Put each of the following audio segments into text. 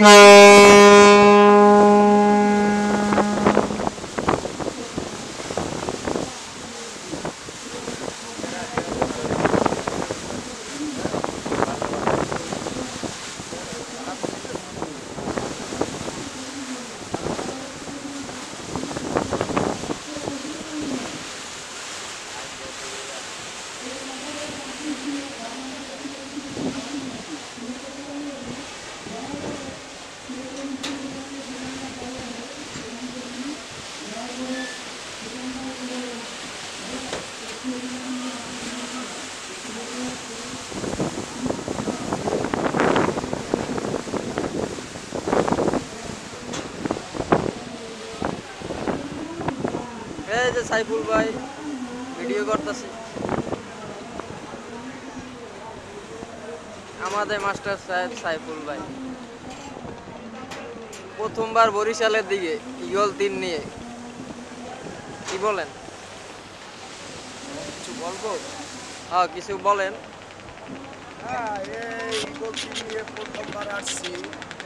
Mm-hmm. এই যে সাইফুল ভাই ভিডিও করতেছি। আমাদের মাস্টার সাহেব সাইফুল ভাই। প্রথমবার বরিশালের দিকে ইগল তিন নিয়ে। কি বলেন? কিছু বলব? হ্যাঁ কিছু বলেন। হ্যাঁ এই ইগল টিম নিয়ে প্রথমবার আসছি।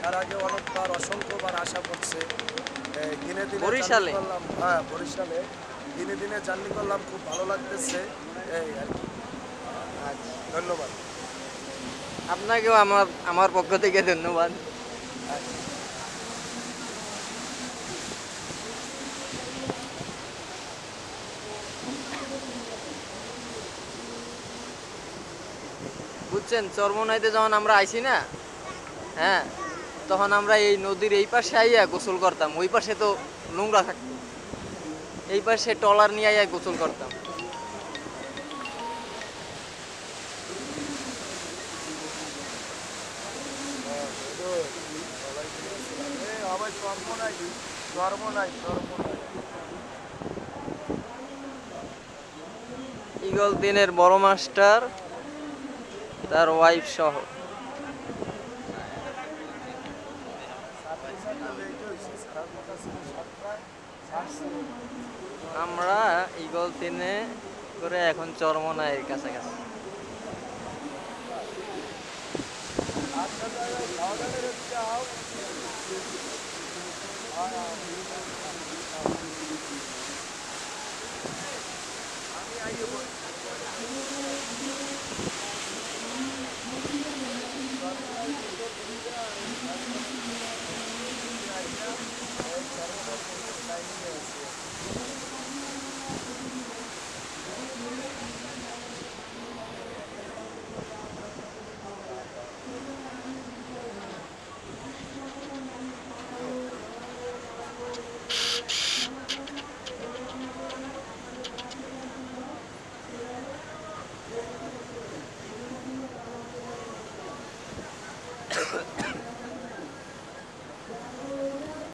এর আগে অনেকবার অসংখ্যবার আশা করছে। দিনে দিনে বরিশালে? হ্যাঁ বরিশালে। দিনে দিনে জার্নি করলাম, খুব ভালো লাগতেছে। এই আর কি। ধন্যবাদ। আপনাকেও আমার আমার পক্ষ থেকে ধন্যবাদ। বুঝছেন, চরমনাইতে যখন আমরা আইছি না হ্যাঁ তখন আমরা এই নদীর এই পাশে আইয়া গোসল করতাম, ওই পাশে তো নোংরা থাকতো। এই পাশে টলার নিয়ে আইয়া গোসল করতাম। ইগল দিনের বড় মাস্টার তার ওয়াইফ সহ। আমরা ইগল তিনে করে এখন চরমনায়ের কাছাকাছি। আচ্ছা